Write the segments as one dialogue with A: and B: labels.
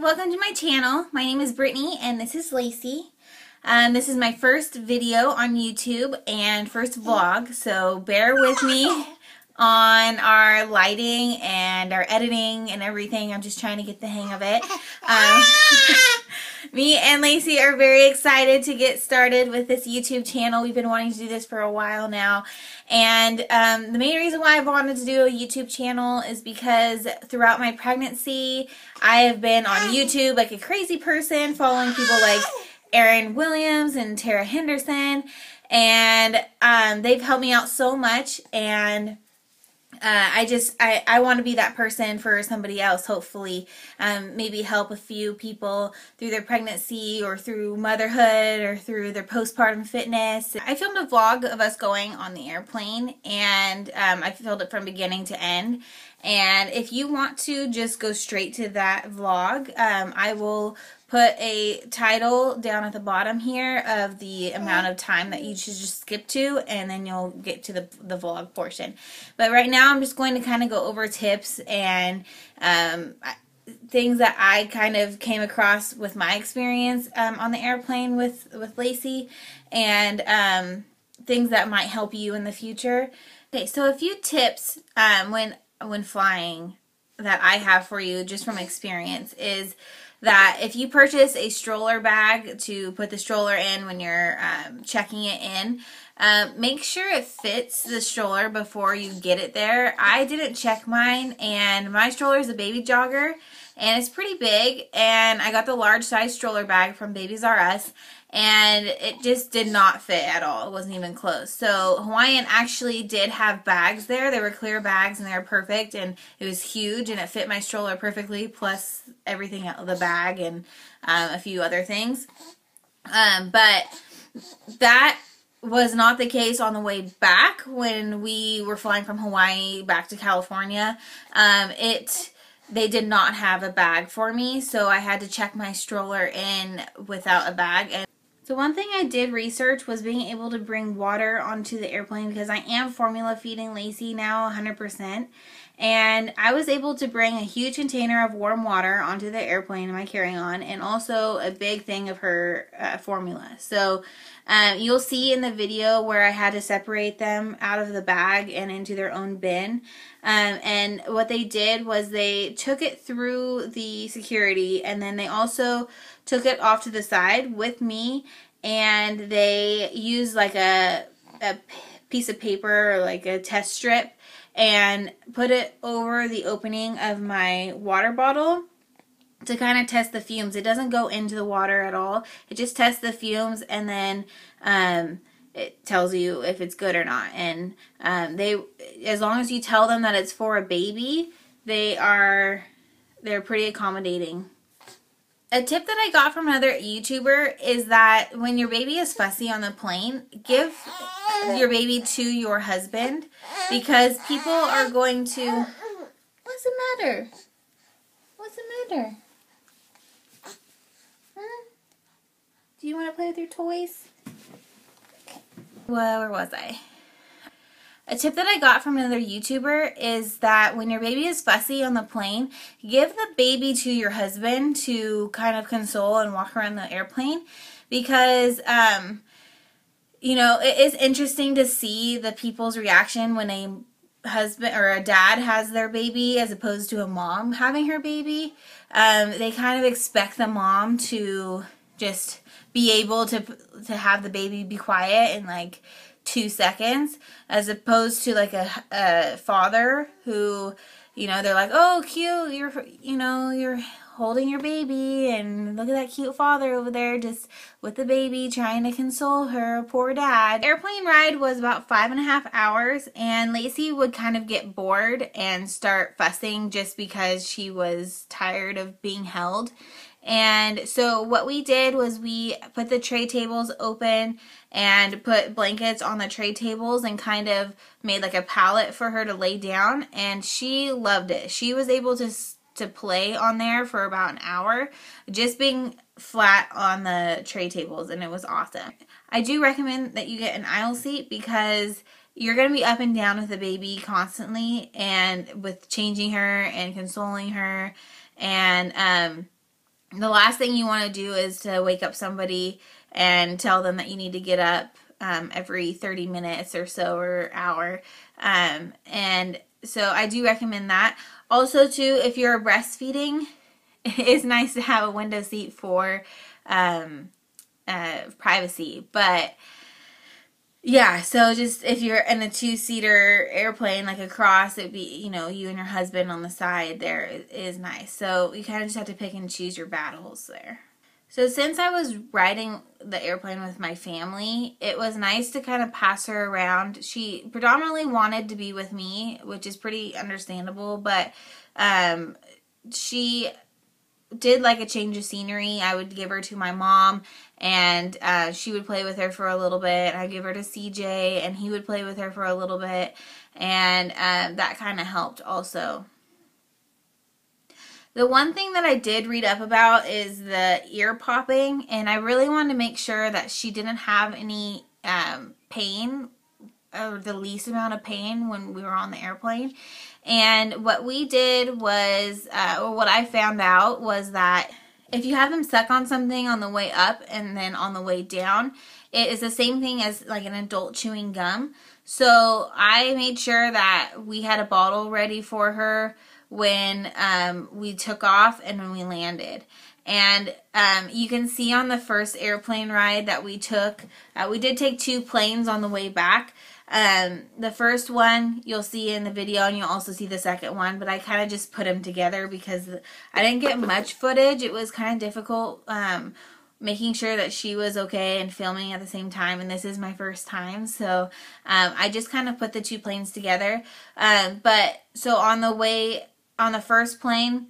A: welcome to my channel. My name is Brittanie and this is Lacie. Um, this is my first video on YouTube and first vlog, so bear with me on our lighting and our editing and everything. I'm just trying to get the hang of it. Um, me and Lacie are very excited to get started with this YouTube channel. We've been wanting to do this for a while now. And um, the main reason why I've wanted to do a YouTube channel is because throughout my pregnancy, I have been on YouTube like a crazy person, following people like Erin Williams and Tara Henderson. And um, they've helped me out so much. And uh, I just I, I want to be that person for somebody else hopefully um, maybe help a few people through their pregnancy or through motherhood or through their postpartum fitness. I filmed a vlog of us going on the airplane and um, I filmed it from beginning to end. And if you want to just go straight to that vlog um, I will put a title down at the bottom here of the amount of time that you should just skip to and then you'll get to the, the vlog portion. But right now I'm just going to kind of go over tips and um, things that I kind of came across with my experience um, on the airplane with, with Lacie and um, things that might help you in the future. Okay, so a few tips um, when when flying that I have for you just from experience is that if you purchase a stroller bag to put the stroller in when you're um, checking it in, um, make sure it fits the stroller before you get it there. I didn't check mine, and my stroller is a baby jogger, and it's pretty big, and I got the large size stroller bag from Babies R Us, and it just did not fit at all. It wasn't even close. So Hawaiian actually did have bags there. They were clear bags and they were perfect and it was huge and it fit my stroller perfectly plus everything out of the bag and um, a few other things. Um, but that was not the case on the way back when we were flying from Hawaii back to California. Um, it they did not have a bag for me, so I had to check my stroller in without a bag. And so one thing I did research was being able to bring water onto the airplane because I am formula feeding Lacie now 100%. And I was able to bring a huge container of warm water onto the airplane in my carry-on and also a big thing of her uh, formula. So um, you'll see in the video where I had to separate them out of the bag and into their own bin. Um, and what they did was they took it through the security and then they also took it off to the side with me and they used like a, a piece of paper or like a test strip and put it over the opening of my water bottle to kind of test the fumes. It doesn't go into the water at all. It just tests the fumes and then um, it tells you if it's good or not. And um, they, as long as you tell them that it's for a baby, they are, they're pretty accommodating a tip that I got from another YouTuber is that when your baby is fussy on the plane, give your baby to your husband because people are going to... What's the matter? What's the matter? Huh? Do you want to play with your toys? Well, where was I? A tip that I got from another YouTuber is that when your baby is fussy on the plane, give the baby to your husband to kind of console and walk around the airplane because, um, you know, it is interesting to see the people's reaction when a husband or a dad has their baby as opposed to a mom having her baby. Um, they kind of expect the mom to just be able to to have the baby be quiet and like two seconds as opposed to like a, a father who you know they're like oh cute you're you know you're holding your baby and look at that cute father over there just with the baby trying to console her poor dad. Airplane ride was about five and a half hours and Lacie would kind of get bored and start fussing just because she was tired of being held and so what we did was we put the tray tables open and put blankets on the tray tables and kind of made like a pallet for her to lay down and she loved it. She was able to to play on there for about an hour just being flat on the tray tables and it was awesome. I do recommend that you get an aisle seat because you're going to be up and down with the baby constantly and with changing her and consoling her and um the last thing you want to do is to wake up somebody and tell them that you need to get up um, every 30 minutes or so or hour. Um, and so I do recommend that. Also, too, if you're breastfeeding, it's nice to have a window seat for um, uh, privacy. But yeah, so just if you're in a two-seater airplane, like across, it'd be, you know, you and your husband on the side there is nice. So you kind of just have to pick and choose your battles there. So since I was riding the airplane with my family, it was nice to kind of pass her around. She predominantly wanted to be with me, which is pretty understandable, but um, she did like a change of scenery. I would give her to my mom and uh, she would play with her for a little bit. I'd give her to CJ and he would play with her for a little bit. And uh, that kind of helped also. The one thing that I did read up about is the ear popping, and I really wanted to make sure that she didn't have any um, pain or the least amount of pain when we were on the airplane. And what we did was, uh, or what I found out was that if you have them suck on something on the way up and then on the way down, it is the same thing as like an adult chewing gum. So I made sure that we had a bottle ready for her when um, we took off and when we landed. And um, you can see on the first airplane ride that we took, uh, we did take two planes on the way back. Um, the first one you'll see in the video and you'll also see the second one, but I kind of just put them together because I didn't get much footage. It was kind of difficult um, making sure that she was okay and filming at the same time and this is my first time so um, I just kind of put the two planes together um, but so on the way on the first plane,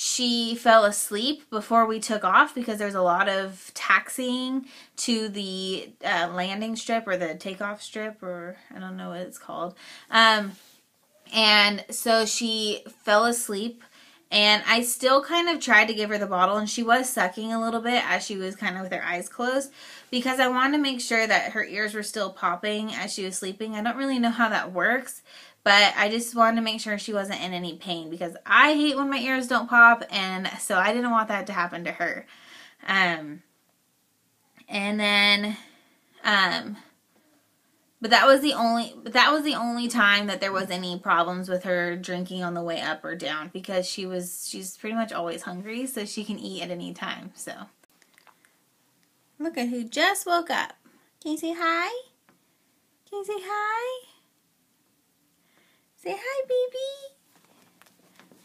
A: she fell asleep before we took off because there's a lot of taxiing to the uh, landing strip or the takeoff strip or I don't know what it's called. Um, and so she fell asleep and I still kind of tried to give her the bottle and she was sucking a little bit as she was kind of with her eyes closed because I wanted to make sure that her ears were still popping as she was sleeping. I don't really know how that works but I just wanted to make sure she wasn't in any pain because I hate when my ears don't pop and so I didn't want that to happen to her. Um, and then, um, but that was the only, but that was the only time that there was any problems with her drinking on the way up or down because she was, she's pretty much always hungry so she can eat at any time. So look at who just woke up. Can you say hi? Can you say hi? Say hi,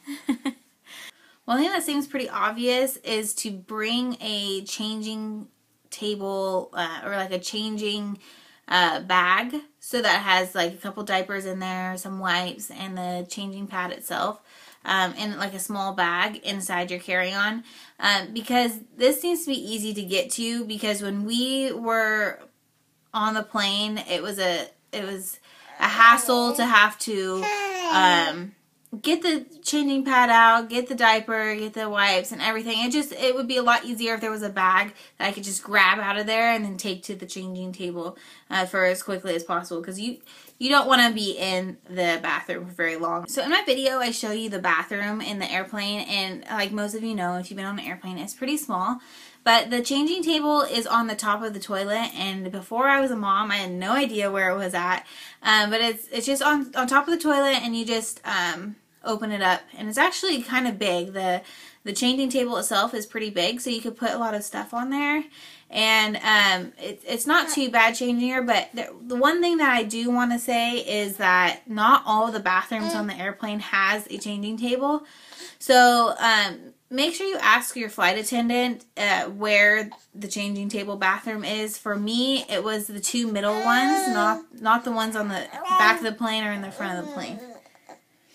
A: baby. One thing that seems pretty obvious is to bring a changing table uh, or like a changing uh, bag so that has like a couple diapers in there, some wipes, and the changing pad itself. Um, in like a small bag inside your carry-on um, because this needs to be easy to get to because when we were on the plane it was a it was a hassle to have to um, get the changing pad out, get the diaper, get the wipes and everything. It just it would be a lot easier if there was a bag that I could just grab out of there and then take to the changing table uh, for as quickly as possible because you you don't want to be in the bathroom for very long. So in my video I show you the bathroom in the airplane and like most of you know if you've been on an airplane it's pretty small. But the changing table is on the top of the toilet, and before I was a mom, I had no idea where it was at. Um, but it's it's just on on top of the toilet, and you just um, open it up, and it's actually kind of big. the The changing table itself is pretty big, so you could put a lot of stuff on there. And um, it, it's not too bad changing here, but the, the one thing that I do want to say is that not all the bathrooms on the airplane has a changing table. So um, make sure you ask your flight attendant uh, where the changing table bathroom is. For me, it was the two middle ones, not not the ones on the back of the plane or in the front of the plane.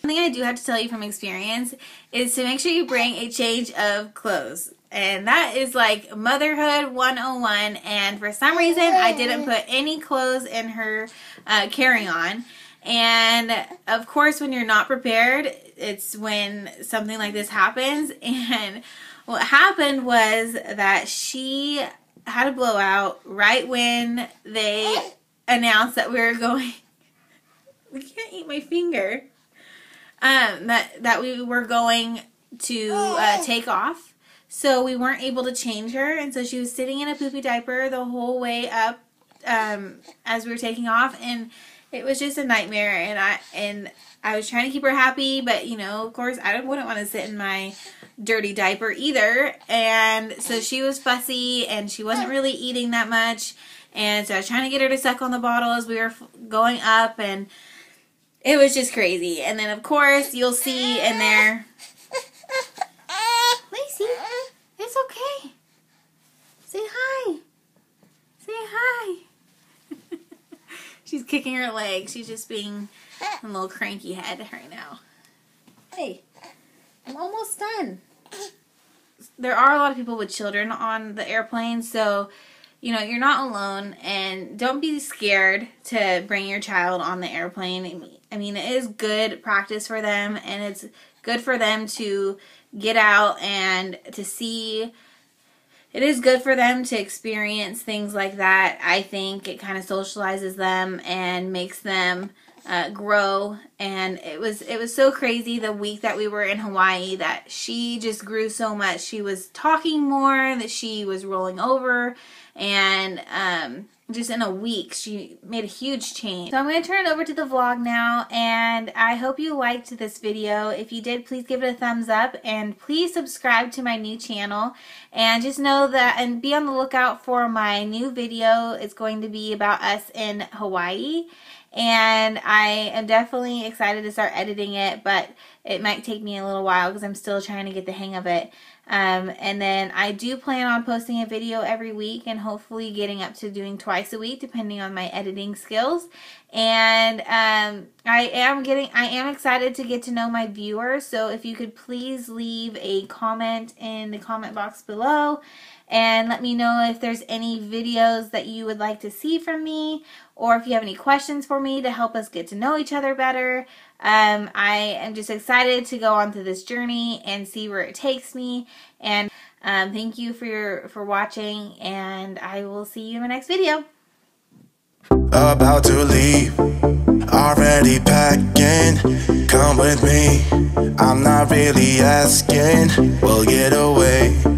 A: One thing I do have to tell you from experience is to make sure you bring a change of clothes. And that is like motherhood 101. And for some reason, I didn't put any clothes in her uh, carry-on. And of course, when you're not prepared, it's when something like this happens. And what happened was that she had a blowout right when they announced that we were going. We can't eat my finger. Um, that that we were going to uh, take off. So we weren't able to change her, and so she was sitting in a poopy diaper the whole way up um, as we were taking off, and it was just a nightmare. And I and I was trying to keep her happy, but you know, of course, I wouldn't want to sit in my dirty diaper either. And so she was fussy, and she wasn't really eating that much. And so I was trying to get her to suck on the bottle as we were going up, and it was just crazy. And then, of course, you'll see in there. Lacie, it's okay. Say hi. Say hi. She's kicking her leg. She's just being a little cranky head right now. Hey, I'm almost done. There are a lot of people with children on the airplane, so you know, you're not alone and don't be scared to bring your child on the airplane. I mean, it is good practice for them and it's good for them to get out and to see it is good for them to experience things like that. I think it kind of socializes them and makes them uh, grow. And it was it was so crazy the week that we were in Hawaii that she just grew so much. She was talking more, that she was rolling over, and um, just in a week she made a huge change. So I'm going to turn it over to the vlog now and I hope you liked this video. If you did please give it a thumbs up and please subscribe to my new channel and just know that and be on the lookout for my new video. It's going to be about us in Hawaii and I am definitely excited to start editing it but it might take me a little while because I'm still trying to get the hang of it. Um, and then I do plan on posting a video every week and hopefully getting up to doing twice a week depending on my editing skills. And um, I am getting, I am excited to get to know my viewers. So if you could please leave a comment in the comment box below and let me know if there's any videos that you would like to see from me or if you have any questions for me to help us get to know each other better. Um, I am just excited to go on through this journey and see where it takes me. And um, thank you for your for watching, and I will see you in my next video.
B: About to leave, already packing. Come with me, I'm not really asking. We'll get away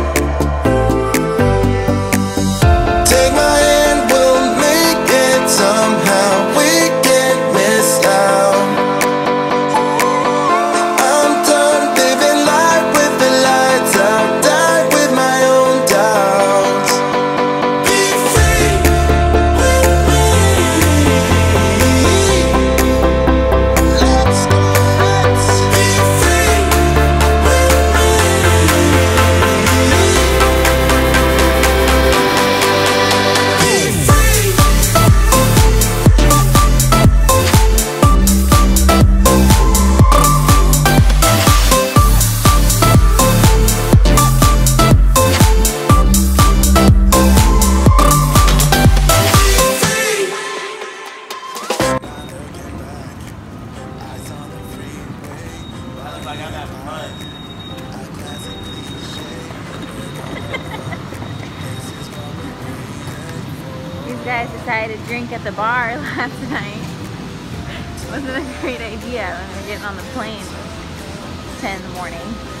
A: guys decided to drink at the bar last night. Wasn't a great idea when we were getting on the plane 10 in the morning.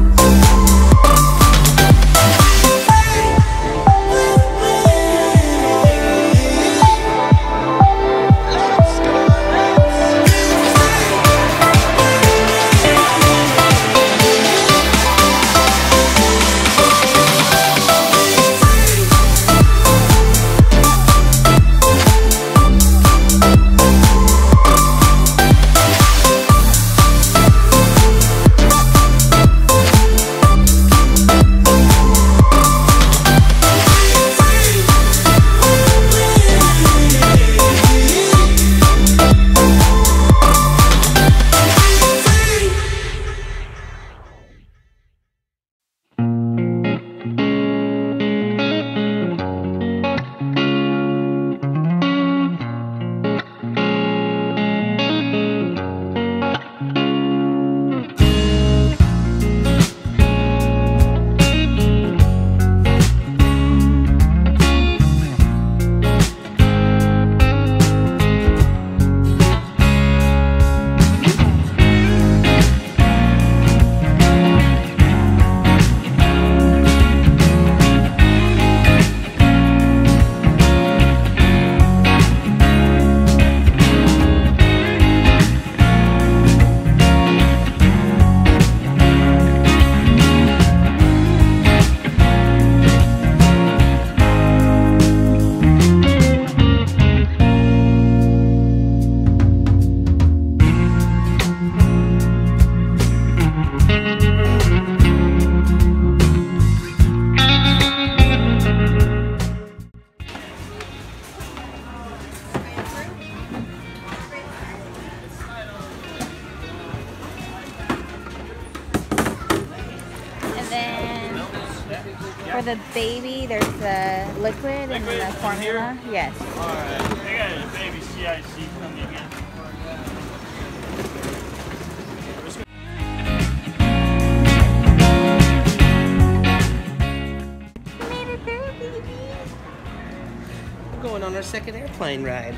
C: our second airplane ride.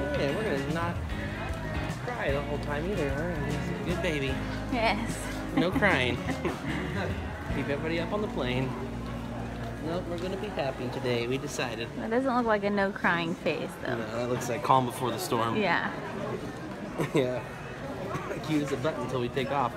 C: Yeah, we're gonna not cry the whole time either. Good baby.
A: Yes.
C: No crying. Keep everybody up on the plane. Nope, we're gonna be happy today. We decided.
A: That doesn't look like a no crying face though.
C: No, that looks like calm before the storm.
A: Yeah.
C: yeah. Cute as a button until we take off.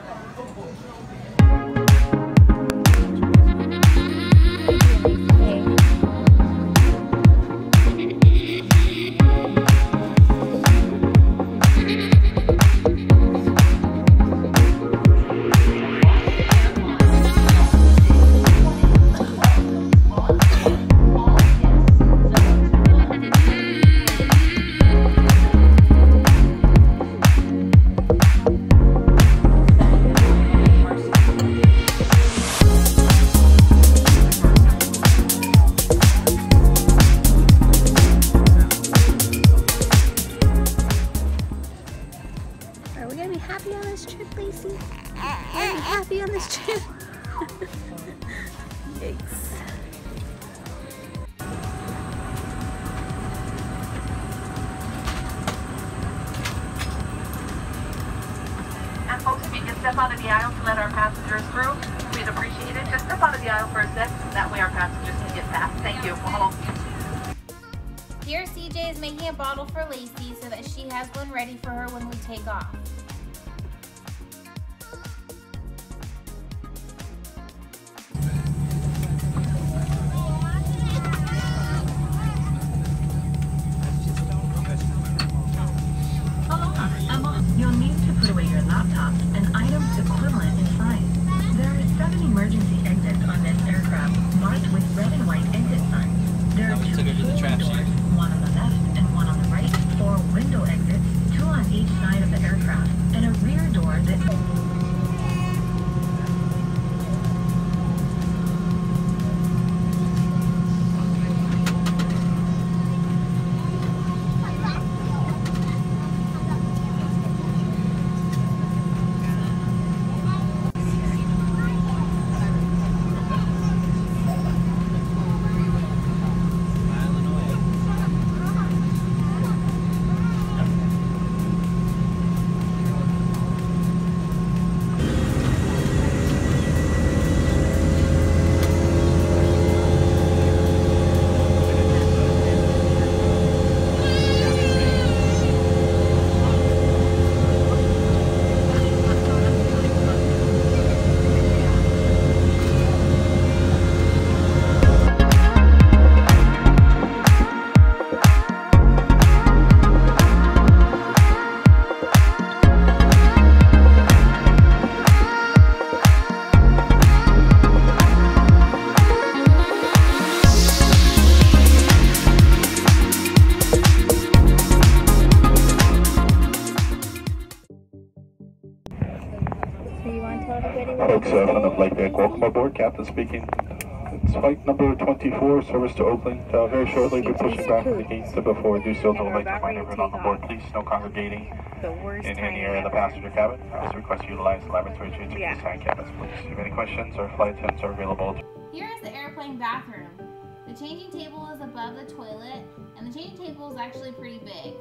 D: Step out of the aisle to let our passengers through, we'd appreciate it. Just step out of the aisle for a sec, that way our passengers can get past. Thank you. Hold.
A: Here, CJ is making a bottle for Lacie so that she has one ready for her when we take off.
E: Captain speaking. It's flight number 24, service to Oakland. Uh, very shortly, we're pushing back from the gates. So before we do so, I would like to remind everyone on the board, please, no congregating
A: the worst
E: in any area of the passenger cabin. I also request you utilize the laboratory to
A: Yeah.
E: these hand cabins, please. If you have any questions or flight attendants are available,
A: Here is the airplane bathroom. The changing table is above the toilet, and the changing table is actually pretty big.